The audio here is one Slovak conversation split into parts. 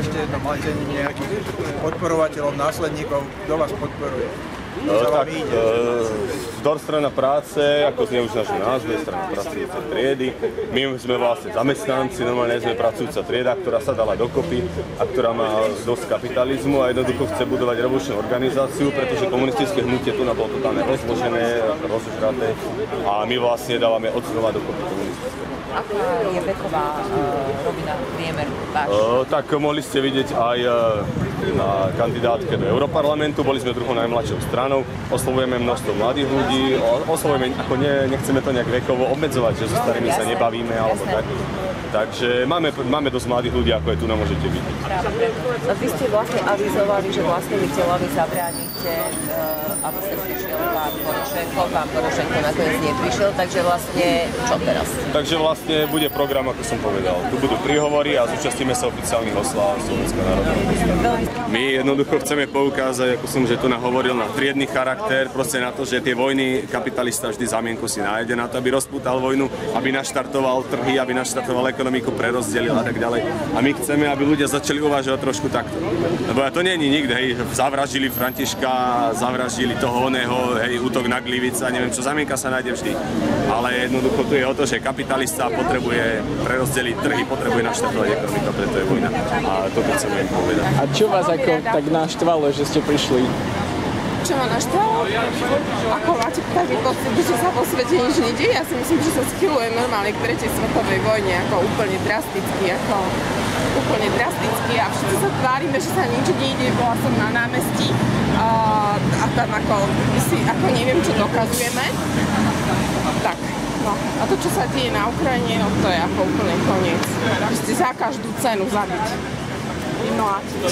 ešte jedno máte nejakých podporovateľov, následníkov, kto vás podporuje? Tak e, Zdor strana práce, ako znie už naše názve, strana pracujúce triedy. My sme vlastne zamestnanci, normálne sme pracujúca trieda, ktorá sa dala dokopy a ktorá má dosť kapitalizmu a jednoducho chce budovať revolučnú organizáciu, pretože komunistické hnutie tu bolo totálne rozložené, rozožraté a my vlastne dávame od znova dokopy komunistické. Aká je veková rovina priemer váš? Uh, tak mohli ste vidieť aj uh, na kandidátke do Europarlamentu, boli sme druhou najmladšou stranou, oslovujeme množstvo mladých ľudí, oslovujeme, ako ne, nechceme to nejak vekovo obmedzovať, že so starými sa nebavíme alebo tak. Takže máme, máme dosť mladých ľudí, ako je tu nám môžete vidieť. No, vy ste vlastne avizovali, že vlastnými telami zabránite, uh, aby ste prišiel pán Porošenko, pán Porošenko nakoniec neprišiel, takže vlastne čo teraz? Takže vlastne bude program, ako som povedal. Tu budú príhovory a zúčastníme sa oficiálnych oslav Slovenského národného My jednoducho chceme poukázať, ako som že tu nahovoril, na triedny charakter, proste na to, že tie vojny kapitalista vždy zamienku si nájde na to, aby rozputal vojnu, aby naštartoval trhy, aby naštartoval ekonomiku prerozdelil a tak ďalej. A my chceme, aby ľudia začali uvažovať trošku takto. Lebo to nie je nikde, hej, zavražili Františka, zavražili toho oného, hej, útok na Glivica, neviem čo, zamienka sa nájde vždy. Ale jednoducho tu je o to, že kapitalista potrebuje prerozdeliť trhy, potrebuje naštartovať ekonomiku, preto je vojna. A toto chceme im povedať. A čo vás ako tak naštvalo, že ste prišli čo ma naštvalo? Ako máte taký pocit, že sa vo svete nič nedieje? Ja si myslím, že sa schyluje normálne k tretej svetovej vojne, ako úplne drasticky, ako úplne drasticky a všetci sa tvárime, že sa nič nejde. Bola som na námestí a, a tam ako, si, ako neviem, čo dokazujeme. Tak, no. A to, čo sa deje na Ukrajine, no to je ako úplne koniec. Proste za každú cenu zabiť mlátiť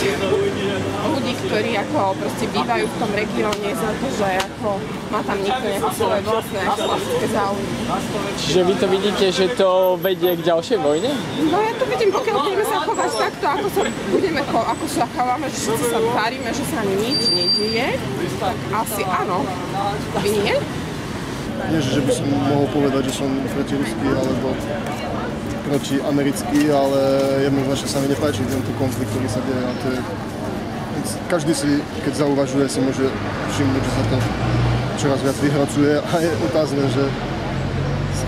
ľudí, ktorí ako proste bývajú v tom regióne za to, že ako má tam niekto nejaké svoje vlastné politické záujmy. Čiže vy to vidíte, že to vedie k ďalšej vojne? No ja to vidím, pokiaľ budeme sa chovať takto, ako sa budeme ako sa chováme, že všetci sa tvárime, že sa nič nedieje, tak asi áno. Vy nie? Nie, že by som mohol povedať, že som proti ruský, alebo proti americký, ale jednoznačne sa mi nepáči tento konflikt, ktorý sa deje. A to je, každý si, keď zauvažuje, si môže všimnúť, že sa to čoraz viac vyhracuje a je otázne, že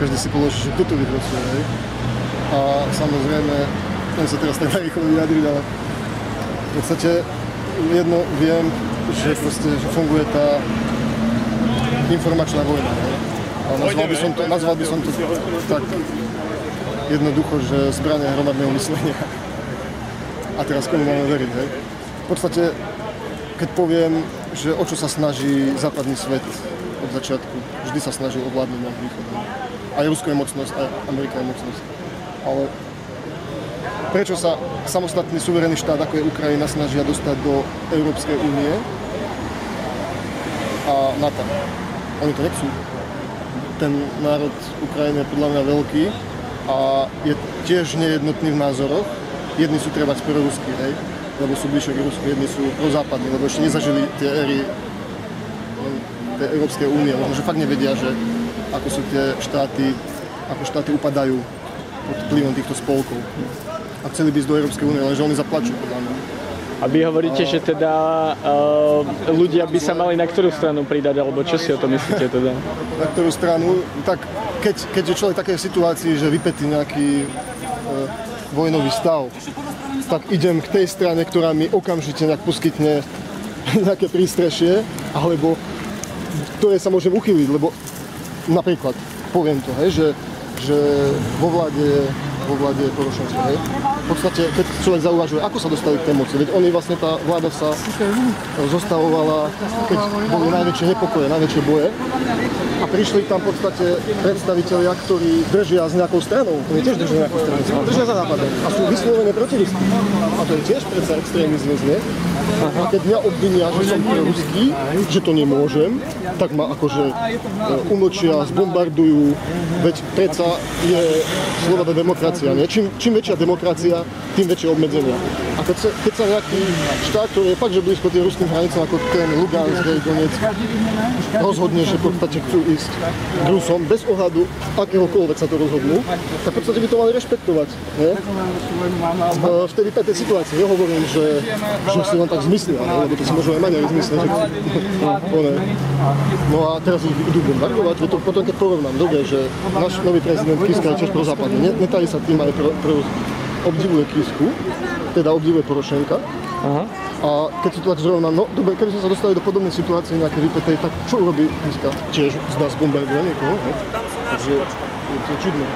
každý si položí, že kto to vyhracuje. Hej? A samozrejme, neviem sa teraz tak rýchlo vyjadriť, ale v podstate jedno viem, že, proste, že funguje tá informačná vojna. Hej? A nazval by som to, nazval by som to tak jednoducho, že zbrania hromadného myslenia. A teraz komu máme veriť, hej? V podstate, keď poviem, že o čo sa snaží západný svet od začiatku, vždy sa snaží ovládnuť na východ. Aj Rusko je mocnosť, aj Amerika je mocnosť. Ale prečo sa samostatný suverénny štát, ako je Ukrajina, snažia dostať do Európskej únie a NATO? Oni to nechcú. Ten národ Ukrajiny je podľa mňa veľký, a je tiež nejednotný v názoroch. Jedni sú treba prorusky, hej, lebo sú bližšie k Rusku, jedni sú prozápadní, lebo ešte nezažili tie éry tej Európskej únie. Možno, že fakt nevedia, že ako sú tie štáty, ako štáty upadajú pod vplyvom týchto spolkov. A chceli by ísť do Európskej únie, lenže oni zaplačú podľa mňa. A vy hovoríte, že teda uh, ľudia by sa mali na ktorú stranu pridať, alebo čo si o tom myslíte teda? Na ktorú stranu? Tak keď, keď je človek v takej situácii, že vypetí nejaký uh, vojnový stav, tak idem k tej strane, ktorá mi okamžite nejak poskytne nejaké prístrešie, alebo ktoré sa môžem uchyliť, lebo napríklad, poviem to, hej, že, že vo vláde, vo vláde Porošensko, hej, v podstate, keď človek zauvažuje, ako sa dostali k tej moci. Veď oni vlastne, tá vláda sa zostavovala, keď boli najväčšie nepokoje, najväčšie boje. A prišli tam v podstate predstavitelia, ktorí držia s nejakou stranou. Oni tiež držia nejakou stranou. Držia za západom. A sú vyslovene proti Rusku. A to je tiež predsa extrémizmus, nie? A keď mňa obvinia, že som ruský, že to nemôžem, tak ma akože e, umlčia, zbombardujú. Veď predsa je sloboda demokracia, nie? Čím, čím väčšia demokracia, tým väčšie obmedzenia. A keď sa, keď sa nejaký štát, ktorý je fakt, že blízko tým ruským hranicám, ako ten Lugansk, Donetsk, rozhodne, že v podstate chcú ísť k Rusom, bez ohľadu akéhokoľvek sa to rozhodnú, tak v podstate by to mali rešpektovať. Nie? V, tej vypätej situácii nehovorím, že, že si len tak zmyslia, lebo to si možno aj Maďari zmyslia, že one. No a teraz ich idú bombardovať, to potom keď porovnám, dobre, že náš nový prezident Kiska je tiež prozápadný, Ne- netají sa tým aj pro, pro, obdivuje Kisku, teda obdivuje Porošenka. Aha. A keď si to tak no dobre, keby sme sa dostali do podobnej situácie nejaké vypetej, tak čo urobí Kiska? Tiež z nás bombarduje niekoho, ne? Takže je to čudné.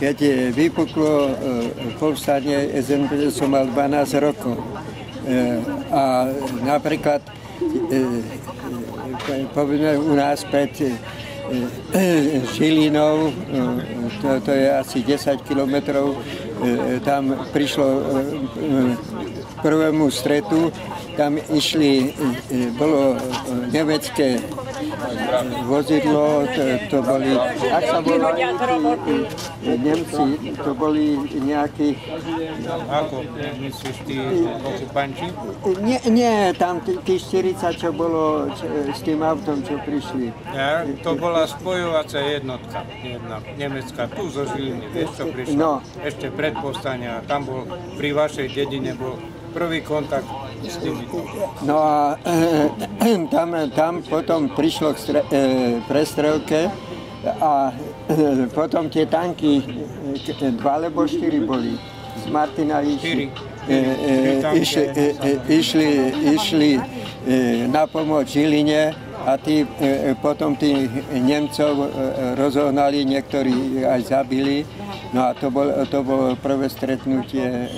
Keď vypuklo eh, povstanie SNP, som mal 12 rokov. Eh, A napríklad, povedzme u nás pred Žilinou, to, to je asi 10 kilometrov, tam prišlo k prvému stretu, tam išli, bolo nemecké vozidlo, to, to boli, ak sa volali tí, tí Nemci, to boli nejakí, Ako myslíš ty okupanti? nie, nie tam tí, tí 40, čo bolo čo, s tým autom, čo prišli. Ja, to bola spojovacia jednotka, jedna nemecká, tu zo Žiliny, vieš čo prišla? No. Ešte pred povstania, tam bol, pri vašej dedine bol prvý kontakt. No a tam, tam potom prišlo k stre, e, prestrelke a e, potom tie tanky, dva alebo štyri boli, z Martina išli, išli, išli, išli na pomoc Žiline a tí, potom tí Nemcov rozohnali, niektorí aj zabili. No a to bolo, to bolo prvé stretnutie,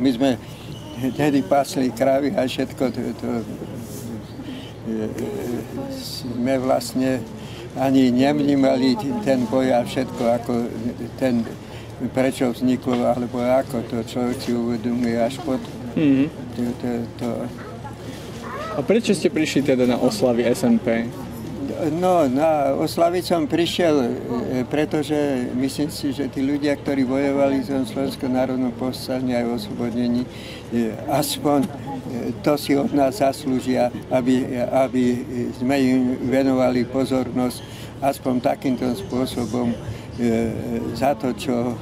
my sme tedy pasli kravy a všetko to, to e, e, sme vlastne ani nevnímali ten boj a všetko, ako ten, prečo vzniklo, alebo ako to človek si uvedomuje až potom. Mhm. To, to, to, A prečo ste prišli teda na oslavy SNP? No, na oslaviť som prišiel, e, pretože myslím si, že tí ľudia, ktorí bojovali za Slovensko národnom povstane aj oslobodení, e, aspoň e, to si od nás zaslúžia, aby, aby sme im venovali pozornosť aspoň takýmto spôsobom za to, čo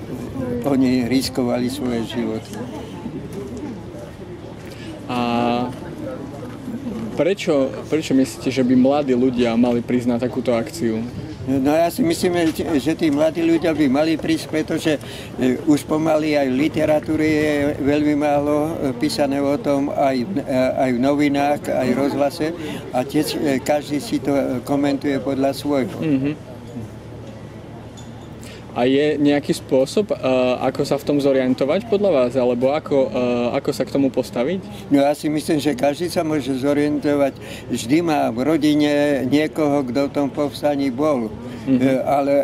oni riskovali svoje životy. Prečo, prečo myslíte, že by mladí ľudia mali prísť na takúto akciu? No ja si myslím, že tí mladí ľudia by mali prísť, pretože e, už pomaly aj v literatúre je veľmi málo e, písané o tom, aj, e, aj v novinách, aj v rozhlase a tiež každý si to komentuje podľa svojho. A je nejaký spôsob, uh, ako sa v tom zorientovať podľa vás, alebo ako, uh, ako sa k tomu postaviť? No ja si myslím, že každý sa môže zorientovať. Vždy má v rodine niekoho, kto v tom povstaní bol. E, ale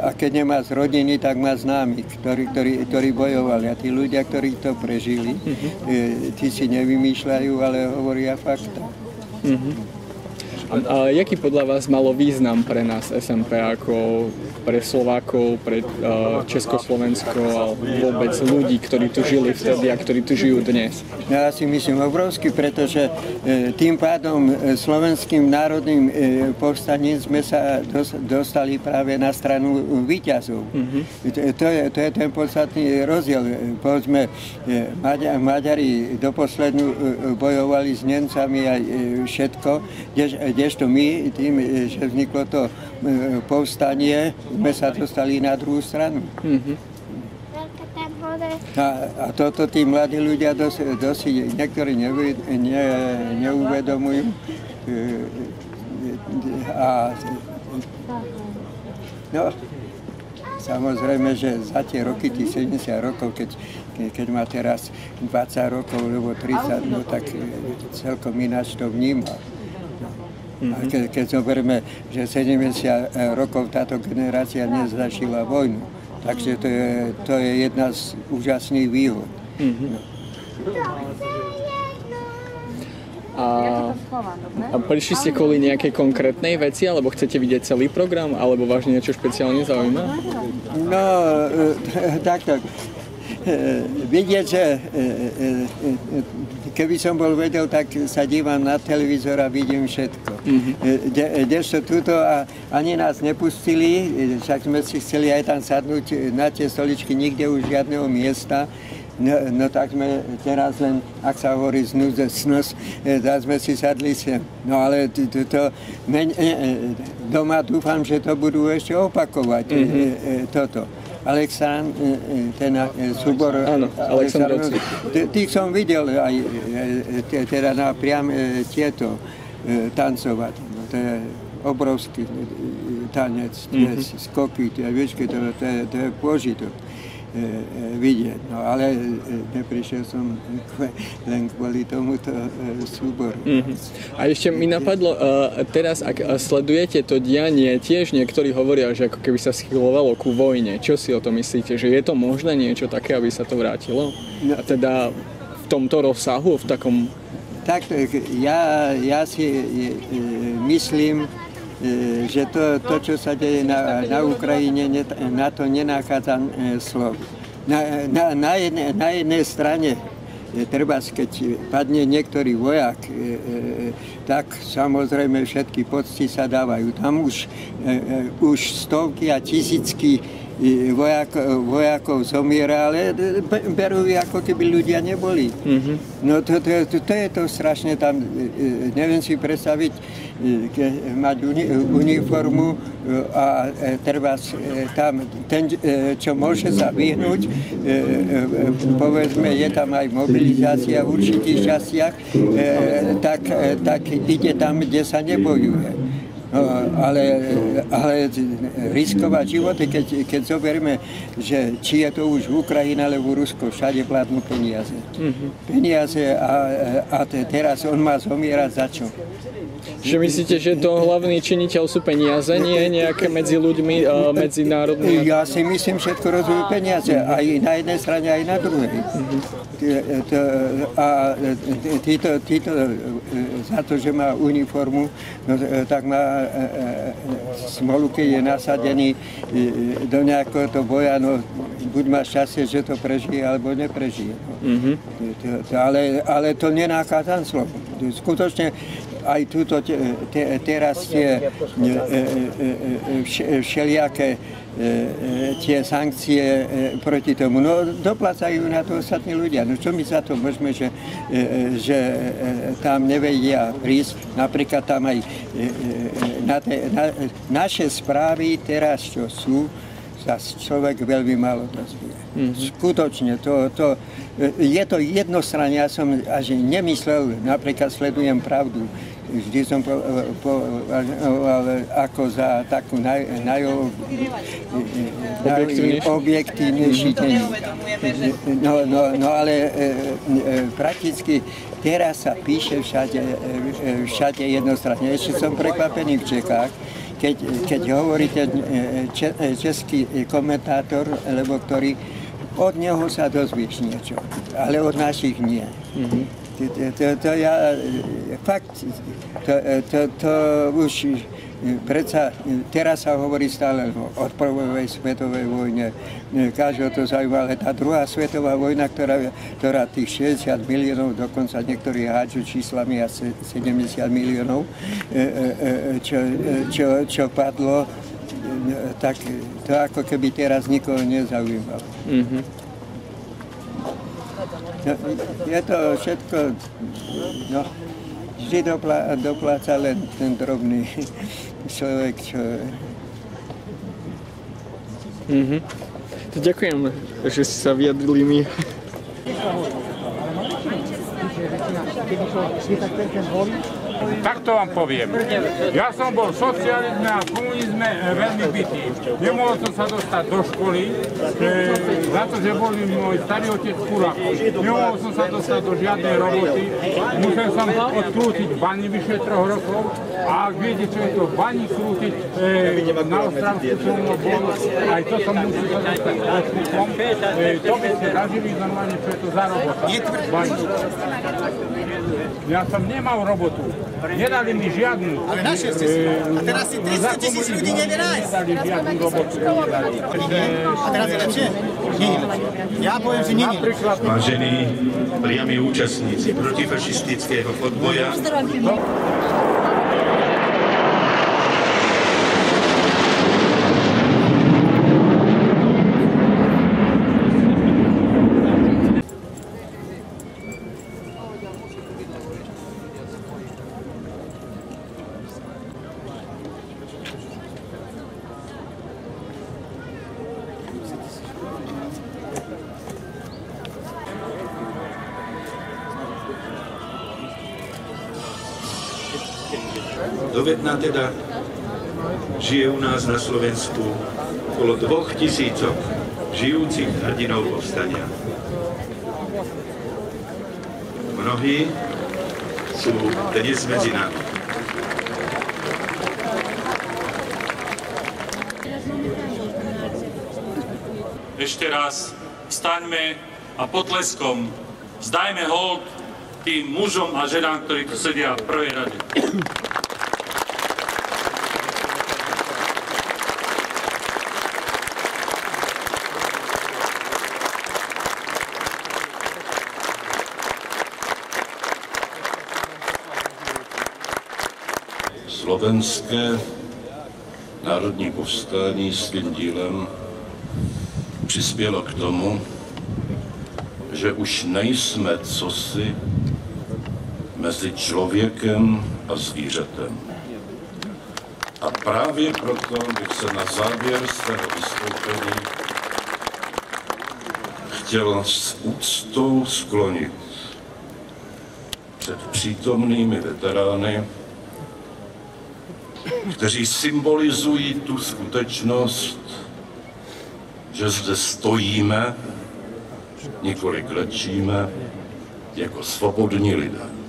a keď nemá z rodiny, tak má známych, ktorí, ktorí, ktorí bojovali. A tí ľudia, ktorí to prežili, e, tí si nevymýšľajú, ale hovoria fakta. A, a jaký podľa vás malo význam pre nás SMP ako pre Slovákov, pre uh, Československo a vôbec ľudí, ktorí tu žili vtedy a ktorí tu žijú dnes? Ja si myslím obrovský, pretože e, tým pádom e, slovenským národným e, povstaním sme sa dos- dostali práve na stranu výťazov. To, to, je, to je ten podstatný rozdiel. E, Povedzme, e, Maďa- Maďari do poslednú e, bojovali s Nemcami aj e, všetko, kdež, kdežto my, tým, e, že vzniklo to e, povstanie, sme sa dostali na druhú stranu. A, a toto tí mladí ľudia dosť, dosť niektorí nevy, ne, neuvedomujú. E, A No, samozrejme, že za tie roky, tých 70 rokov, keď, ke- keď má teraz 20 rokov, alebo 30, no tak celkom ináč to vníma. No. A ke, keď zoberieme, že 70 rokov táto generácia nezažila vojnu, takže to je, to je jedna z úžasných výhod. A, a prišli ste kvôli nejakej konkrétnej veci, alebo chcete vidieť celý program, alebo vás niečo špeciálne zaujíma? No, e, takto. E, Vidieť, že e, e, e, keby som bol vedel, tak sa dívam na televízor a vidím všetko. E, De, kdežto túto a ani nás nepustili, e, však sme si chceli aj tam sadnúť e, na tie stoličky, nikde už žiadneho miesta. No, no tak sme teraz len, ak sa hovorí snus, snus e, tak sme si sadli sem. No ale t- t- to, men, e, e, doma dúfam, že to budú ešte opakovať e, e, toto. Aleksán, e, e, ten e, súbor Tých som videl aj te- teda na priam tieto tancovať. No, to je obrovský tanec, tie skoky, to, to, je, to je pôžitok e, vidieť. No ale e, neprišiel som len kvôli tomuto e, súboru. A ešte mi napadlo, teraz ak sledujete to dianie, tiež niektorí hovoria, že ako keby sa schylovalo ku vojne. Čo si o to myslíte? Že je to možné niečo také, aby sa to vrátilo? No. A teda v tomto rozsahu, v takom... Tak ja, ja si e, e, myslím, e, že to, to, čo sa deje na, na Ukrajine, net- na to nenachádzam e, slov. Na, na, na, jedne, na jednej strane e, treba, keď padne niektorý vojak, e, e, tak samozrejme všetky pocty sa dávajú. Tam už, e, e, už stovky a tisícky e, vojak, vojakov zomiera, ale be- berú, ako keby ľudia neboli. No to, to, to, to je to strašne tam, e, e, neviem si predstaviť, e, ke, mať uni, uniformu e, a e, treba tam ten, e, čo môže sa vyhnúť, povedzme, je tam aj mobilizácia v určitých častiach, tak, tak ide tam, kde sa nebojuje. No, ale, ale riskovať životy, keď, keď zoberieme, že či je to už Ukrajina alebo Rusko, všade vládnu peniaze. Peniaze a, a te- teraz on má zomierať za čo? Že myslíte, že to hlavný činiteľ sú peniaze, nie nejaké medzi ľuďmi, medzinárodné? Ja si myslím, všetko rozumie peniaze, aj na jednej strane, aj na druhej. T- A títo, títo e, za to, že má uniformu, no, e, tak má smolu, keď je nasadený e, do nejakého to boja, no buď má šťastie, že to prežije, alebo neprežije. No. To- to- Ale, ale to nenachádza slovo. Skutočne aj túto te, te, teraz tie e, e, e, vš- všelijaké tie sankcie proti tomu. No doplácajú na to ostatní ľudia. No čo my za to môžeme, že, že tam nevedia prísť. Napríklad tam aj na te, na, naše správy teraz, čo sú, sa človek veľmi málo dozvie. Skutočne, to, to, je to jednostranne, ja som až nemyslel, napríklad sledujem pravdu, vždy som po, po, ako za takú naj, naj, Objektívnejšiu? objektívnejší. No, no, no ale e, e, prakticky teraz sa píše všade, e, všade jednostranne. Ešte som prekvapený v Čechách, keď, keď hovoríte če, český komentátor, alebo ktorý od neho sa dozvieš niečo, ale od našich nie. To, to, to, ja, e, fakt, to, e, to, to už e, predsa, e, teraz sa hovorí stále o prvej svetovej vojne, E, každého to zaujíma, ale tá druhá svetová vojna, ktorá, ktorá tých 60 miliónov, dokonca niektorí hádžu číslami a se- 70 miliónov, e, e, e, čo, e, čo, čo padlo, e, tak to ako keby teraz nikoho nezaujímalo. No, je to všetko, no, vždy doplá, dopláca len ten drobný človek, čo... To ďakujem, že ste sa vyjadrili mi. Keď ten Tak to vám poviem. Ja som bol v socializme a komunizme e, veľmi bytý. Nemohol som sa dostať do školy, e, za to, že bol môj starý otec kurák. Nemohol som sa dostať do žiadnej roboty. Musel som odkrútiť bani vyše troch rokov. A ak viete, čo je to bani krútiť, e, na Ostravsku som bol, aj to som musel sa dostať. E, to by ste zažili normálne, čo je to za robota. bani. Ja som nemal robotu. Nedali mi žiadnu. Ale našiel ste si. A teraz si 300 tisíc ľudí nejde nájsť. Nedali žiadnu robotu. A teraz je lepšie? Nie. Ja poviem, že nie. Vážení priami účastníci protifašistického odboja, Dovedná teda žije u nás na Slovensku okolo dvoch tisícok žijúcich hrdinov povstania. Mnohí sú dnes medzi nami. Ešte raz vstaňme a potleskom zdajme hold tým mužom a ženám, ktorí tu sedia v prvej rade. Slovenské národní povstání svým dílem přispělo k tomu, že už nejsme cosi mezi člověkem a zvířetem. A právě proto bych se na závěr svého vystoupení chtěl s úctou sklonit před přítomnými veterány, kteří symbolizují tu skutečnost, že zde stojíme, nikoli klečíme, jako svobodní lidé.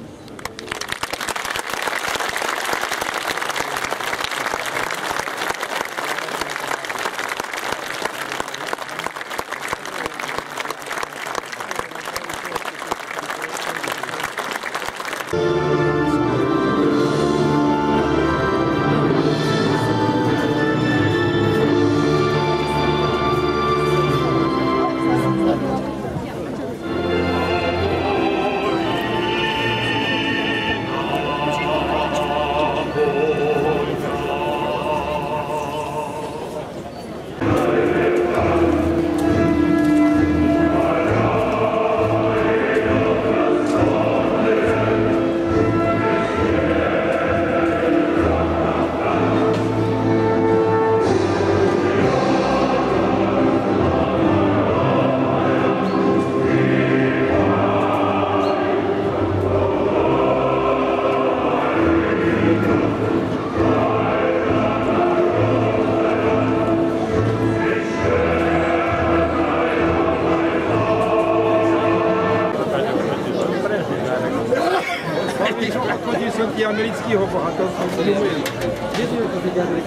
Bohatstva,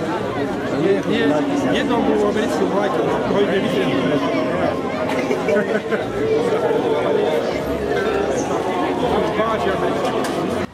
nie, nie, jednomu americkú vlajku, hojde vidieť. Váži americký.